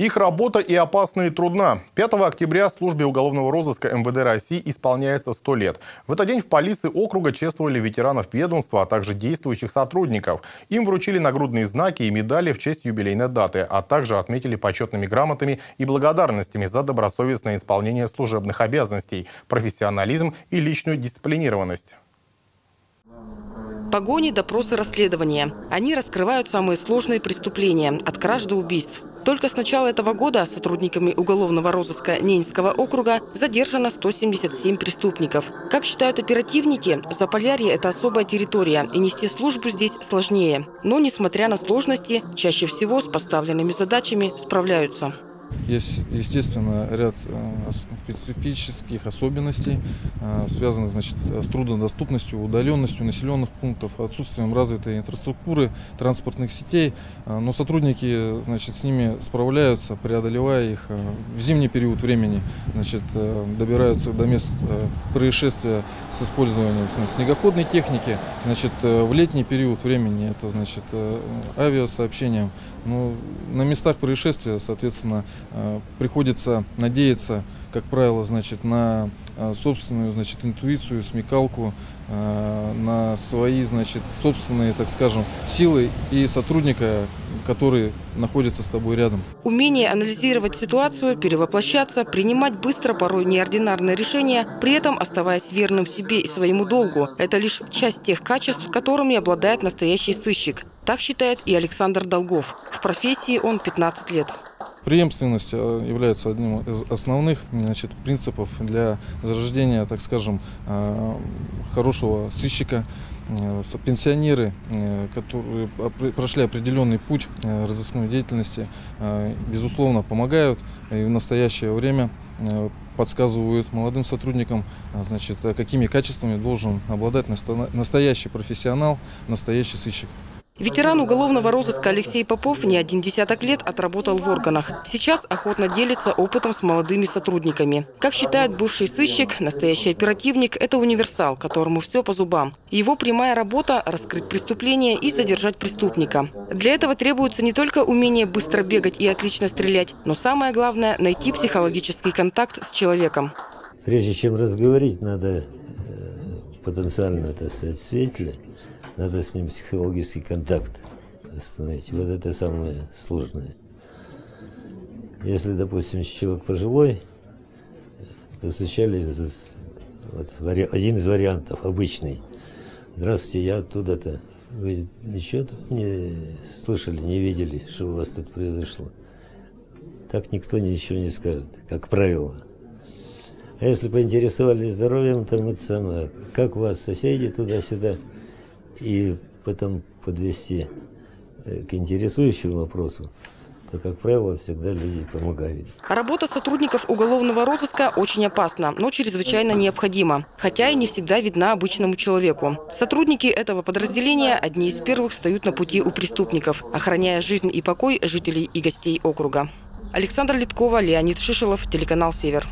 Их работа и опасна и трудна. 5 октября службе уголовного розыска МВД России исполняется 100 лет. В этот день в полиции округа чествовали ветеранов ведомства, а также действующих сотрудников. Им вручили нагрудные знаки и медали в честь юбилейной даты, а также отметили почетными грамотами и благодарностями за добросовестное исполнение служебных обязанностей, профессионализм и личную дисциплинированность. Погони, допросы, расследования. Они раскрывают самые сложные преступления, от краж до убийств. Только с начала этого года сотрудниками уголовного розыска Ненецкого округа задержано 177 преступников. Как считают оперативники, Заполярье – это особая территория, и нести службу здесь сложнее. Но, несмотря на сложности, чаще всего с поставленными задачами справляются. Есть, естественно, ряд э, специфических особенностей, э, связанных значит, с труднодоступностью, удаленностью населенных пунктов, отсутствием развитой инфраструктуры, транспортных сетей. Э, но сотрудники значит, с ними справляются, преодолевая их в зимний период времени, значит, добираются до мест происшествия с использованием снегоходной техники. Значит, в летний период времени это значит, авиасообщением. Но на местах происшествия, соответственно, приходится надеяться, как правило, значит, на э, собственную значит, интуицию, смекалку, э, на свои значит, собственные, так скажем, силы и сотрудника, который находится с тобой рядом. Умение анализировать ситуацию, перевоплощаться, принимать быстро, порой неординарные решения, при этом оставаясь верным себе и своему долгу – это лишь часть тех качеств, которыми обладает настоящий сыщик. Так считает и Александр Долгов. В профессии он 15 лет. Преемственность э, является одним из основных значит, принципов для зарождения, так скажем, э, хорошего сыщика. Э, пенсионеры, которые прошли определенный путь разыскной деятельности, безусловно, помогают и в настоящее время подсказывают молодым сотрудникам, значит, какими качествами должен обладать настоящий профессионал, настоящий сыщик. Ветеран уголовного розыска Алексей Попов не один десяток лет отработал в органах. Сейчас охотно делится опытом с молодыми сотрудниками. Как считает бывший сыщик, настоящий оперативник – это универсал, которому все по зубам. Его прямая работа – раскрыть преступление и задержать преступника. Для этого требуется не только умение быстро бегать и отлично стрелять, но самое главное – найти психологический контакт с человеком. Прежде чем разговорить, надо э, потенциально, это сказать, свидетеля надо с ним психологический контакт установить. Вот это самое сложное. Если, допустим, человек пожилой, постучали, вот, один из вариантов, обычный. Здравствуйте, я оттуда-то. Вы ничего тут не слышали, не видели, что у вас тут произошло? Так никто ничего не скажет, как правило. А если поинтересовались здоровьем, там это самое, как у вас соседи туда-сюда – и потом подвести э, к интересующему вопросу, то, как правило, всегда люди помогают. Работа сотрудников уголовного розыска очень опасна, но чрезвычайно необходима, хотя и не всегда видна обычному человеку. Сотрудники этого подразделения одни из первых встают на пути у преступников, охраняя жизнь и покой жителей и гостей округа. Александр Литкова, Леонид Шишелов, телеканал «Север».